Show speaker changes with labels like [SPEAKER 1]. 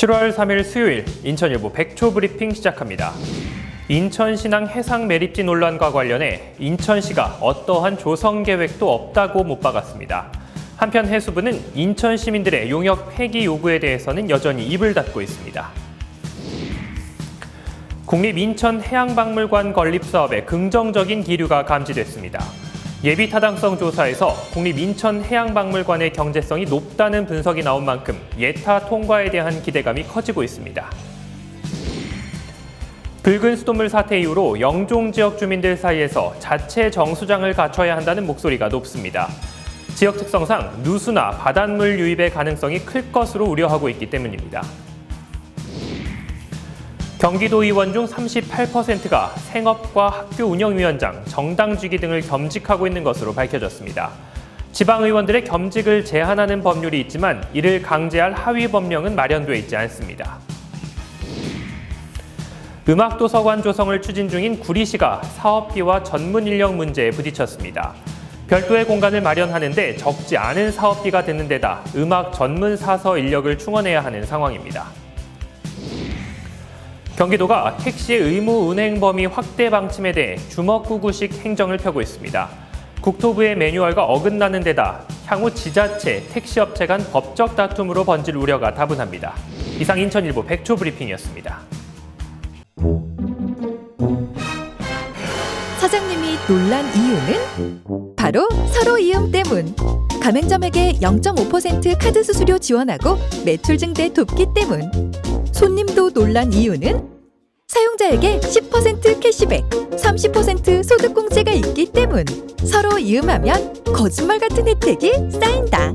[SPEAKER 1] 7월 3일 수요일 인천일보 백초 브리핑 시작합니다. 인천 신항 해상 매립지 논란과 관련해 인천시가 어떠한 조성 계획도 없다고 못 박았습니다. 한편 해수부는 인천 시민들의 용역 폐기 요구에 대해서는 여전히 입을 닫고 있습니다. 국립인천해양박물관 건립 사업에 긍정적인 기류가 감지됐습니다. 예비 타당성 조사에서 국립인천해양박물관의 경제성이 높다는 분석이 나온 만큼 예타 통과에 대한 기대감이 커지고 있습니다. 붉은 수돗물 사태 이후로 영종 지역 주민들 사이에서 자체 정수장을 갖춰야 한다는 목소리가 높습니다. 지역 특성상 누수나 바닷물 유입의 가능성이 클 것으로 우려하고 있기 때문입니다. 경기도 의원 중 38%가 생업과 학교 운영위원장, 정당주기 등을 겸직하고 있는 것으로 밝혀졌습니다. 지방의원들의 겸직을 제한하는 법률이 있지만 이를 강제할 하위 법령은 마련돼 있지 않습니다. 음악도서관 조성을 추진 중인 구리시가 사업비와 전문 인력 문제에 부딪혔습니다. 별도의 공간을 마련하는데 적지 않은 사업비가 드는 데다 음악 전문 사서 인력을 충원해야 하는 상황입니다. 경기도가 택시의 의무 운행 범위 확대 방침에 대해 주먹구구식 행정을 펴고 있습니다. 국토부의 매뉴얼과 어긋나는 데다 향후 지자체, 택시업체 간 법적 다툼으로 번질 우려가 다분합니다. 이상 인천일보 백초 브리핑이었습니다.
[SPEAKER 2] 사장님이 놀란 이유는 바로 서로 이음 때문. 가맹점에게 0.5% 카드 수수료 지원하고 매출 증대 돕기 때문. 손님도 놀란 이유는 사용자에게 10% 캐시백, 30% 소득 공제가 있기 때문. 서로 이음하면 거짓말 같은 혜택이 쌓인다.